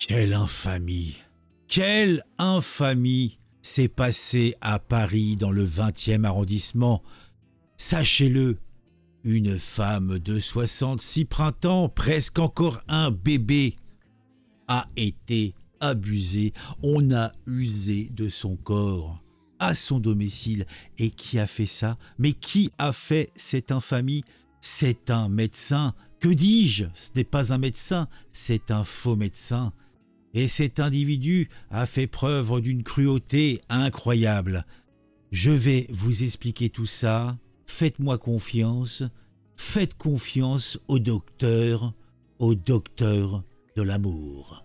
Quelle infamie Quelle infamie s'est passée à Paris dans le 20e arrondissement Sachez-le, une femme de 66 printemps, presque encore un bébé, a été abusée. On a usé de son corps à son domicile. Et qui a fait ça? Mais qui a fait cette infamie? C'est un médecin. Que dis-je? Ce n'est pas un médecin, c'est un faux médecin. Et cet individu a fait preuve d'une cruauté incroyable. Je vais vous expliquer tout ça. Faites-moi confiance. Faites confiance au docteur, au docteur de l'amour.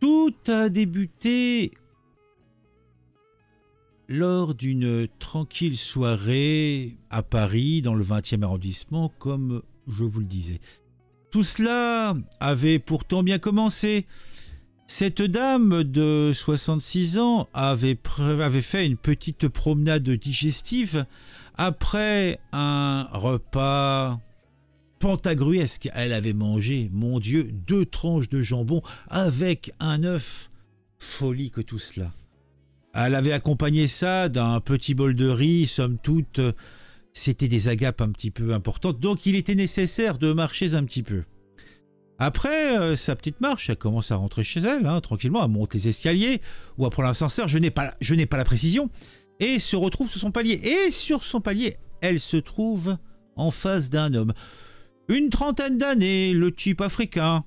Tout a débuté lors d'une tranquille soirée à Paris, dans le 20e arrondissement, comme je vous le disais. Tout cela avait pourtant bien commencé. Cette dame de 66 ans avait, fait une petite promenade digestive après un repas pantagruesque. Elle avait mangé, mon Dieu, deux tranches de jambon avec un œuf. Folie que tout cela. Elle avait accompagné ça d'un petit bol de riz, somme toute, c'était des agapes un petit peu importantes, donc il était nécessaire de marcher un petit peu. Après euh, sa petite marche, elle commence à rentrer chez elle, hein, tranquillement, à monter les escaliers ou à prendre l'ascenseur, je n'ai pas, je n'ai pas la précision, et se retrouve sur son palier. Et sur son palier, elle se trouve en face d'un homme. Une trentaine d'années, le type africain.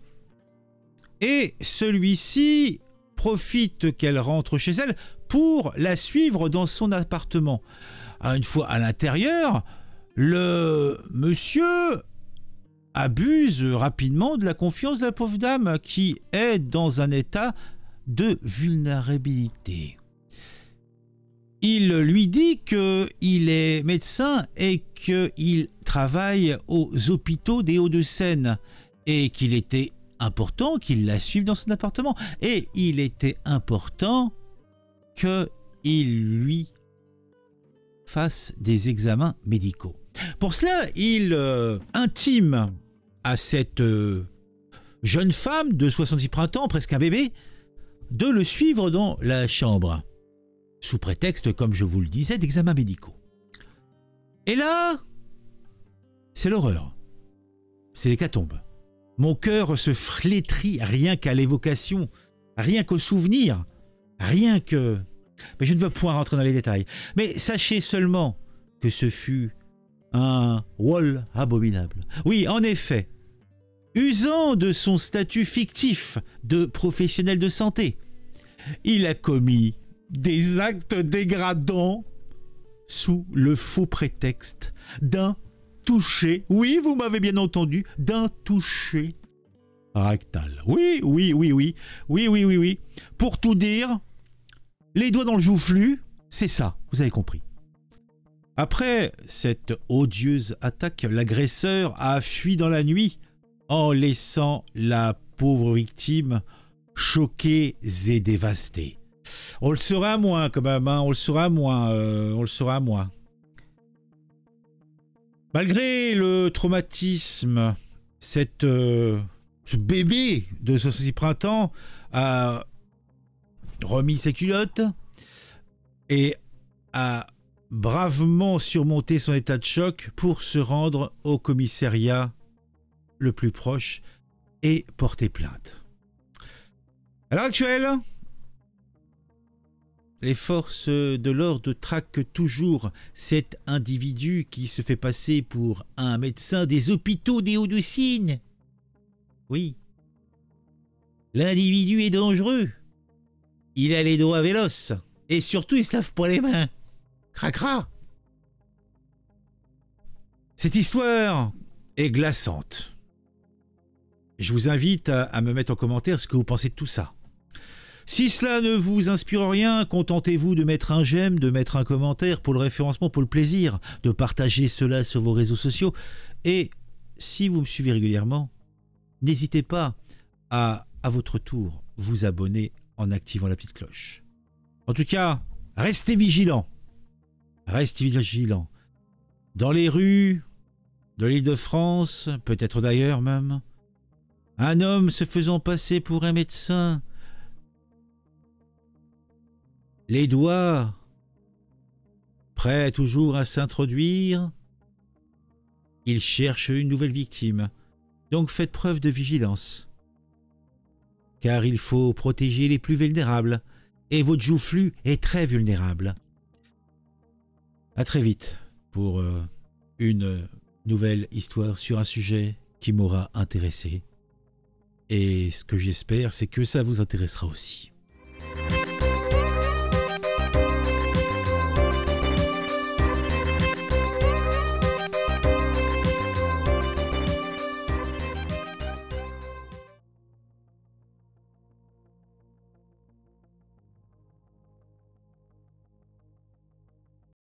Et celui-ci profite qu'elle rentre chez elle pour la suivre dans son appartement. Une fois à l'intérieur, le monsieur abuse rapidement de la confiance de la pauvre dame qui est dans un état de vulnérabilité. Il lui dit qu'il est médecin et qu'il travaille aux hôpitaux des Hauts-de-Seine et qu'il était important qu'il la suive dans son appartement. Et il était important qu'il lui fasse des examens médicaux. Pour cela, il euh, intime à cette euh, jeune femme de 66 printemps, presque un bébé, de le suivre dans la chambre, sous prétexte, comme je vous le disais, d'examens médicaux. Et là, c'est l'horreur. C'est l'hécatombe. Mon cœur se flétrit rien qu'à l'évocation, rien qu'au souvenir, rien que mais je ne veux point rentrer dans les détails. Mais sachez seulement que ce fut un wall abominable. Oui, en effet, usant de son statut fictif de professionnel de santé, il a commis des actes dégradants sous le faux prétexte d'un toucher, oui, vous m'avez bien entendu, d'un toucher rectal. Oui, oui, oui, oui, oui, oui, oui, oui. Pour tout dire, les doigts dans le joufflu, c'est ça, vous avez compris. Après cette odieuse attaque, l'agresseur a fui dans la nuit en laissant la pauvre victime choquée et dévastée. On le sera moins quand même, hein, on le sera moins, euh, on le sera moins. Malgré le traumatisme, euh, ce bébé de 66 printemps a remis ses culottes et a bravement surmonté son état de choc pour se rendre au commissariat le plus proche et porter plainte. À l'heure actuelle, les forces de l'ordre traquent toujours cet individu qui se fait passer pour un médecin des hôpitaux des Hauts-de-Seine. Oui. L'individu est dangereux il a les doigts véloces. Et surtout, il se lave pas les mains. Cracra. Cette histoire est glaçante. Je vous invite à, me mettre en commentaire ce que vous pensez de tout ça. Si cela ne vous inspire rien, contentez-vous de mettre un j'aime, de mettre un commentaire pour le référencement, pour le plaisir, de partager cela sur vos réseaux sociaux. Et si vous me suivez régulièrement, n'hésitez pas à, à votre tour, vous abonner en activant la petite cloche. En tout cas, restez vigilants. reste vigilant. Dans les rues de l'île de France, peut-être d'ailleurs même, un homme se faisant passer pour un médecin, les doigts prêts toujours à s'introduire, il cherche une nouvelle victime. Donc faites preuve de vigilance. Car il faut protéger les plus vulnérables, et votre joufflu est très vulnérable. À très vite pour euh, une nouvelle histoire sur un sujet qui m'aura intéressé. Et ce que j'espère, c'est que ça vous intéressera aussi.